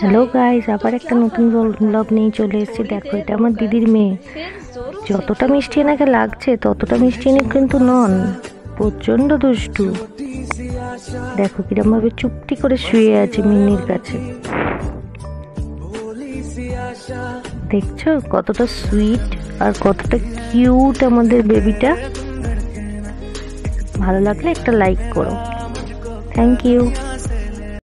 Hello guys আবার একটা নতুন ব্লগ নিয়ে চলে এসেছি। দেখো, এটা আমার দিদির মেয়ে। যতটা মিষ্টি এনাকে লাগছে, ততটা মিষ্টি এনে কিন্তু নন। প্রচণ্ড দুষ্টু। দেখো কিরম ভাবে চুপটি করে শুয়ে আছে মিন্নির কাছে। দেখছ, কতটা সুইট আর কতটা কিউট আমাদের বেবিটা ভালো লাগলে একটা লাইক করো। Thank you